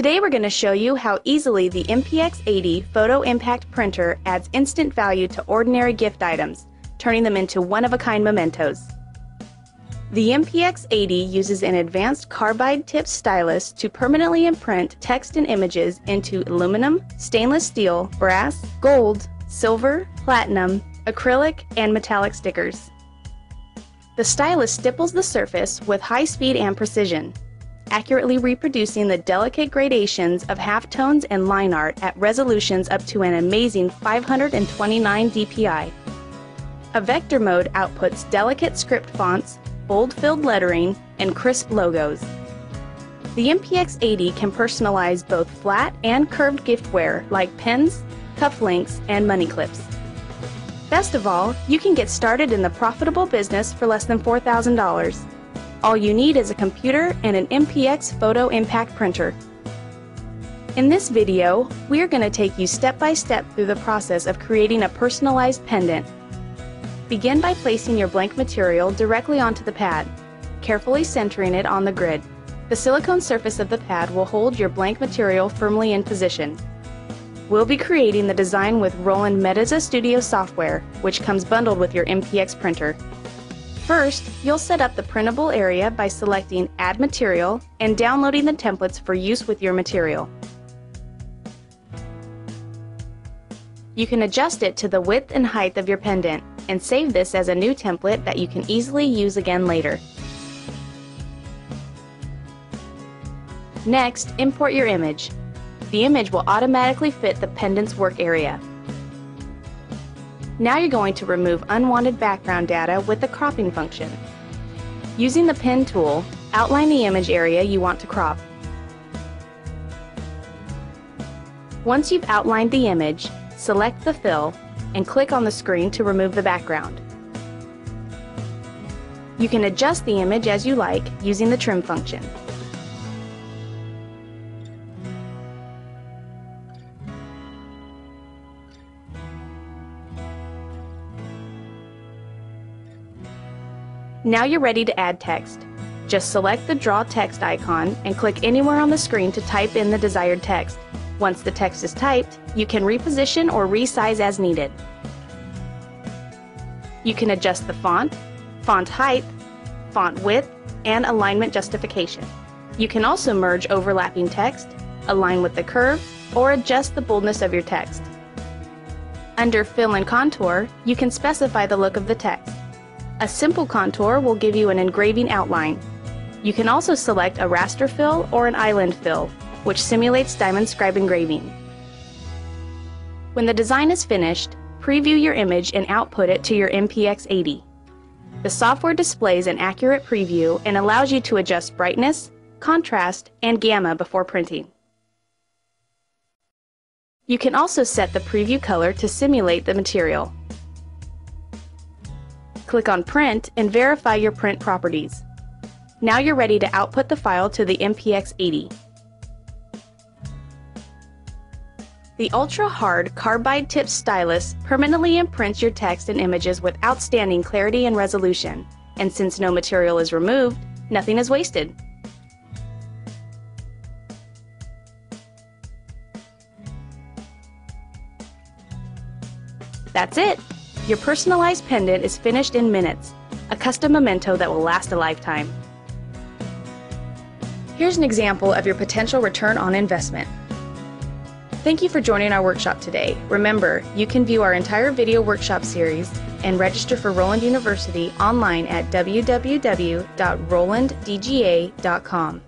Today we're going to show you how easily the MPX80 Photo Impact Printer adds instant value to ordinary gift items, turning them into one-of-a-kind mementos. The MPX80 uses an advanced carbide tip stylus to permanently imprint text and images into aluminum, stainless steel, brass, gold, silver, platinum, acrylic, and metallic stickers. The stylus stipples the surface with high speed and precision, accurately reproducing the delicate gradations of halftones and line art at resolutions up to an amazing 529 dpi. A vector mode outputs delicate script fonts, bold-filled lettering, and crisp logos. The MPX80 can personalize both flat and curved giftware like pens, cufflinks, and money clips. Best of all, you can get started in the profitable business for less than $4,000. All you need is a computer and an MPX Photo Impact printer. In this video, we are going to take you step by step through the process of creating a personalized pendant. Begin by placing your blank material directly onto the pad, carefully centering it on the grid. The silicone surface of the pad will hold your blank material firmly in position. We'll be creating the design with Roland Metaza Studio software, which comes bundled with your MPX printer. First, you'll set up the printable area by selecting Add Material and downloading the templates for use with your material. You can adjust it to the width and height of your pendant and save this as a new template that you can easily use again later. Next, import your image the image will automatically fit the pendant's work area. Now you're going to remove unwanted background data with the cropping function. Using the pen tool, outline the image area you want to crop. Once you've outlined the image, select the fill and click on the screen to remove the background. You can adjust the image as you like using the trim function. Now you're ready to add text. Just select the Draw Text icon and click anywhere on the screen to type in the desired text. Once the text is typed, you can reposition or resize as needed. You can adjust the font, font height, font width, and alignment justification. You can also merge overlapping text, align with the curve, or adjust the boldness of your text. Under Fill and Contour, you can specify the look of the text. A simple contour will give you an engraving outline. You can also select a raster fill or an island fill, which simulates diamond scribe engraving. When the design is finished, preview your image and output it to your MPX80. The software displays an accurate preview and allows you to adjust brightness, contrast, and gamma before printing. You can also set the preview color to simulate the material. Click on Print and verify your print properties. Now you're ready to output the file to the MPX80. The ultra-hard carbide tip stylus permanently imprints your text and images with outstanding clarity and resolution. And since no material is removed, nothing is wasted. That's it! Your personalized pendant is finished in minutes, a custom memento that will last a lifetime. Here's an example of your potential return on investment. Thank you for joining our workshop today. Remember, you can view our entire video workshop series and register for Roland University online at www.rolanddga.com.